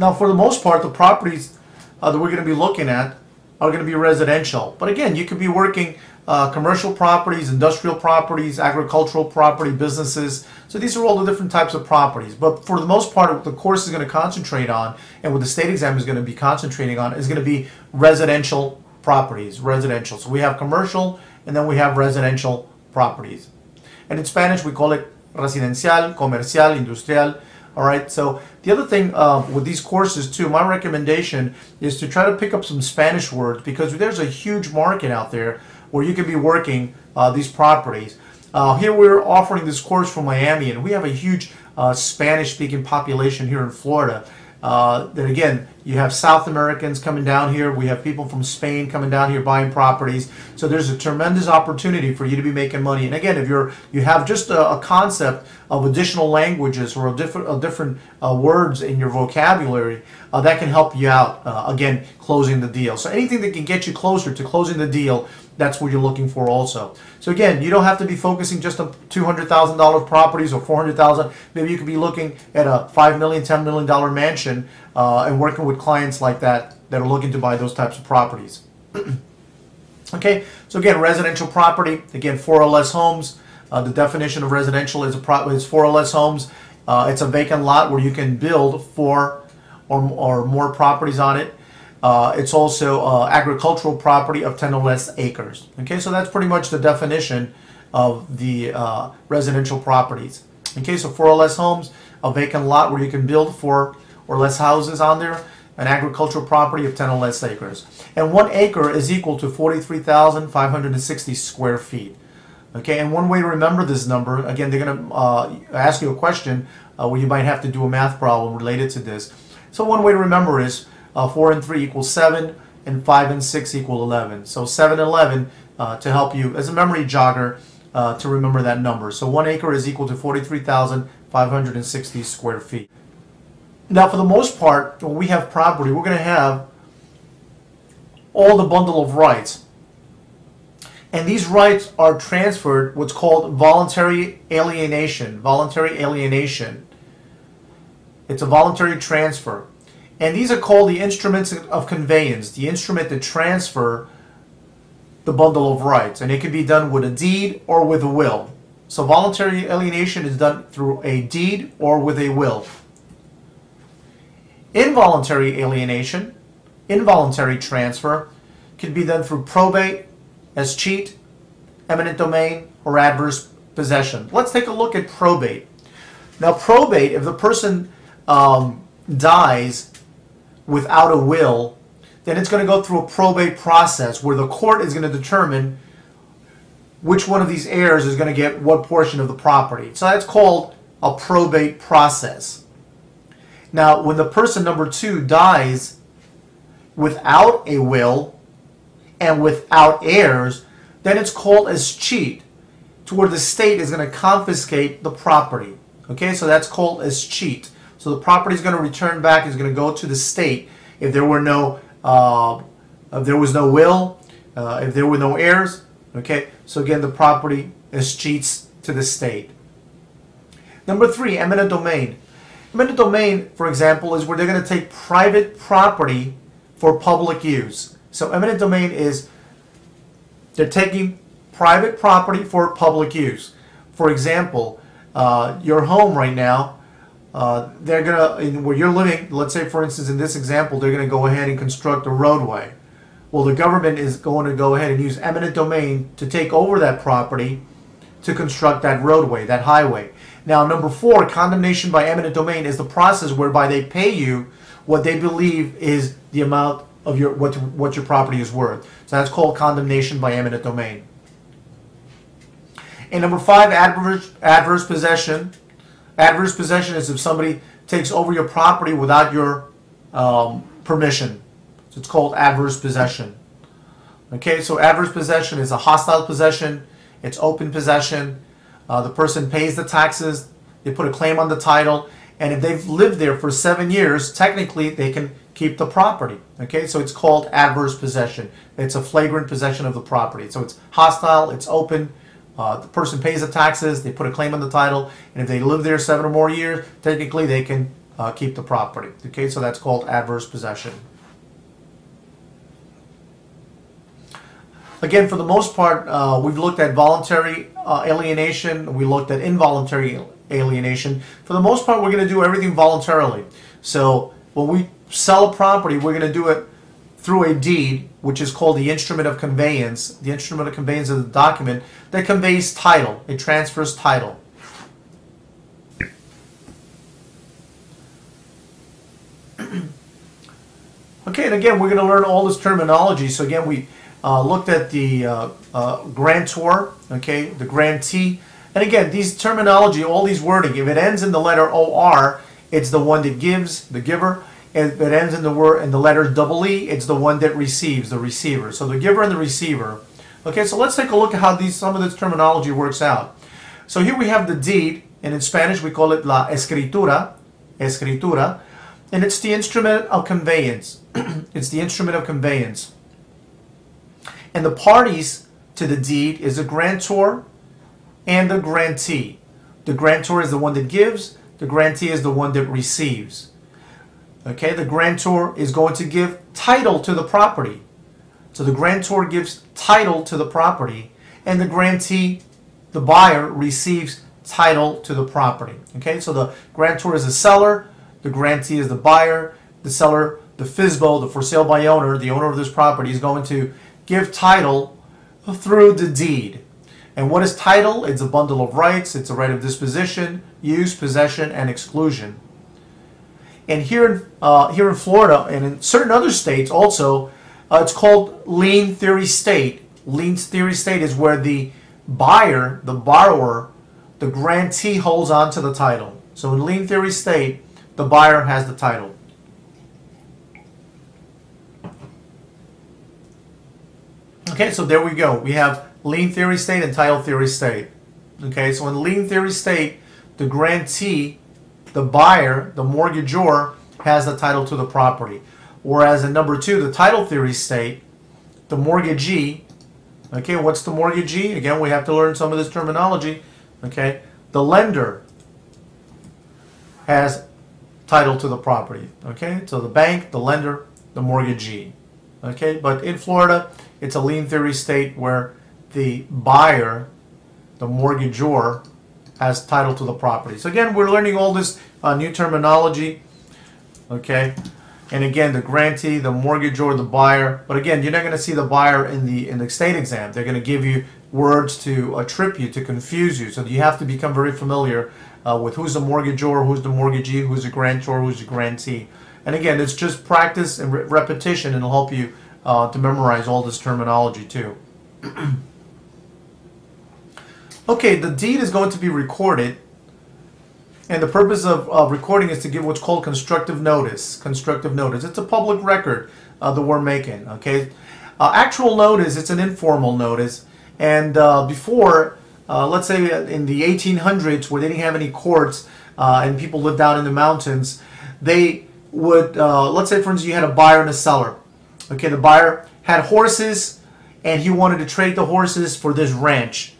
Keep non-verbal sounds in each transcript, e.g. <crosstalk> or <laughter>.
Now, for the most part, the properties uh, that we're going to be looking at are going to be residential. But again, you could be working uh, commercial properties, industrial properties, agricultural property, businesses. So these are all the different types of properties. But for the most part, the course is going to concentrate on, and what the state exam is going to be concentrating on, is going to be residential properties, residential. So we have commercial, and then we have residential properties. And in Spanish, we call it residencial, comercial, industrial. All right. So the other thing uh, with these courses too, my recommendation is to try to pick up some Spanish words because there's a huge market out there where you can be working uh, these properties. Uh, here we're offering this course from Miami, and we have a huge uh, Spanish-speaking population here in Florida. Uh, then again, you have South Americans coming down here. We have people from Spain coming down here buying properties. So there's a tremendous opportunity for you to be making money. And again, if you're you have just a, a concept of additional languages or different uh, words in your vocabulary, uh, that can help you out. Uh, again, closing the deal. So anything that can get you closer to closing the deal that's what you're looking for also. So again, you don't have to be focusing just on $200,000 properties or 400,000. Maybe you could be looking at a $5 million, $10 million mansion uh, and working with clients like that that are looking to buy those types of properties. <clears throat> okay, so again, residential property, again, four or less homes. Uh, the definition of residential is, a is four or less homes. Uh, it's a vacant lot where you can build four or, or more properties on it. Uh, it's also uh, agricultural property of 10 or less acres. Okay, so that's pretty much the definition of the uh, residential properties. Case of four or less homes, a vacant lot where you can build four or less houses on there, an agricultural property of 10 or less acres. And one acre is equal to 43,560 square feet. Okay, and one way to remember this number, again, they're going to uh, ask you a question uh, where you might have to do a math problem related to this. So one way to remember is uh, 4 and 3 equals 7, and 5 and 6 equal 11. So 7 and 11 uh, to help you as a memory jogger uh, to remember that number. So 1 acre is equal to 43,560 square feet. Now for the most part, when we have property, we're going to have all the bundle of rights. And these rights are transferred what's called voluntary alienation. Voluntary alienation. It's a voluntary transfer. And these are called the instruments of conveyance, the instrument to transfer the bundle of rights. And it can be done with a deed or with a will. So voluntary alienation is done through a deed or with a will. Involuntary alienation, involuntary transfer, can be done through probate, escheat, eminent domain, or adverse possession. Let's take a look at probate. Now probate, if the person um, dies without a will, then it's going to go through a probate process where the court is going to determine which one of these heirs is going to get what portion of the property. So that's called a probate process. Now, when the person number two dies without a will and without heirs, then it's called escheat, to where the state is going to confiscate the property. Okay, so that's called escheat. So the property is going to return back, is going to go to the state if there were no, uh, if there was no will, uh, if there were no heirs. Okay, so again, the property escheats to the state. Number three, eminent domain. Eminent domain, for example, is where they're going to take private property for public use. So eminent domain is they're taking private property for public use. For example, uh, your home right now uh, they're gonna in where you're living. Let's say, for instance, in this example, they're gonna go ahead and construct a roadway. Well, the government is going to go ahead and use eminent domain to take over that property to construct that roadway, that highway. Now, number four, condemnation by eminent domain is the process whereby they pay you what they believe is the amount of your what what your property is worth. So that's called condemnation by eminent domain. And number five, adverse adverse possession Adverse possession is if somebody takes over your property without your um, permission. So it's called adverse possession. Okay, so adverse possession is a hostile possession. It's open possession. Uh, the person pays the taxes. They put a claim on the title. And if they've lived there for seven years, technically they can keep the property. Okay, so it's called adverse possession. It's a flagrant possession of the property. So it's hostile, it's open, uh, the person pays the taxes, they put a claim on the title, and if they live there seven or more years, technically they can uh, keep the property. Okay, so that's called adverse possession. Again, for the most part, uh, we've looked at voluntary uh, alienation, we looked at involuntary alienation. For the most part, we're going to do everything voluntarily. So when we sell a property, we're going to do it through a deed, which is called the instrument of conveyance. The instrument of conveyance is the document that conveys title, it transfers title. <clears throat> okay, and again, we're going to learn all this terminology. So again, we uh, looked at the uh, uh, grantor, okay, the grantee. And again, these terminology, all these wording, if it ends in the letter OR, it's the one that gives, the giver. If it ends in the word in the letter double E, it's the one that receives, the receiver. So the giver and the receiver. Okay, so let's take a look at how these some of this terminology works out. So here we have the deed, and in Spanish we call it la escritura, escritura, and it's the instrument of conveyance. <clears throat> it's the instrument of conveyance. And the parties to the deed is the grantor and the grantee. The grantor is the one that gives, the grantee is the one that receives. Okay, the grantor is going to give title to the property. So the grantor gives title to the property, and the grantee, the buyer, receives title to the property. Okay, so the grantor is the seller, the grantee is the buyer, the seller, the FSBO, the for sale by owner, the owner of this property, is going to give title through the deed. And what is title? It's a bundle of rights. It's a right of disposition, use, possession, and exclusion. And here in, uh, here in Florida and in certain other states also, uh, it's called lien theory state. Lien theory state is where the buyer, the borrower, the grantee holds on to the title. So in lien theory state, the buyer has the title. Okay, so there we go. We have lien theory state and title theory state. Okay, so in lien theory state, the grantee, the buyer, the mortgagor, has the title to the property. Whereas in number two, the title theory state, the mortgagee, okay, what's the mortgagee? Again, we have to learn some of this terminology. Okay, the lender has title to the property. Okay, so the bank, the lender, the mortgagee. Okay, but in Florida, it's a lien theory state where the buyer, the mortgagor, has title to the property. So again, we're learning all this uh, new terminology. Okay, and again, the grantee, the mortgagor, the buyer. But again, you're not going to see the buyer in the in the state exam. They're going to give you words to uh, trip you, to confuse you. So you have to become very familiar uh, with who's the mortgagor, who's the mortgagee, who's the grantor, who's the grantee. And again, it's just practice and re repetition, and it'll help you uh, to memorize all this terminology too. <clears throat> okay, the deed is going to be recorded, and the purpose of uh, recording is to give what's called constructive notice. Constructive notice. It's a public record uh, that we're making. Okay, uh, actual notice. It's an informal notice, and uh, before. Uh, let's say in the 1800s, where they didn't have any courts and people lived out in the mountains, they would, uh, let's say for instance, you had a buyer and a seller Okay, the buyer had horses and he wanted to trade the horses for this ranch.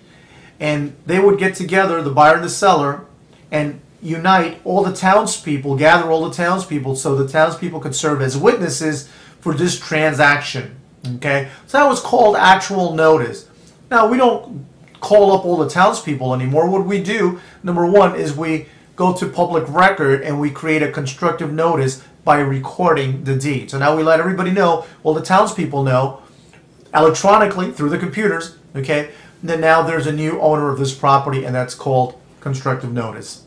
And they would get together, the buyer and the seller, and unite all the townspeople, gather all the townspeople so the townspeople could serve as witnesses for this transaction. Okay, so that was called actual notice. Now, we don't call up all the townspeople anymore. What we do, number one, is we go to public record and we create a constructive notice by recording the deed. So now we let everybody know, well, the townspeople know electronically through the computers, okay, that now there's a new owner of this property and that's called constructive notice.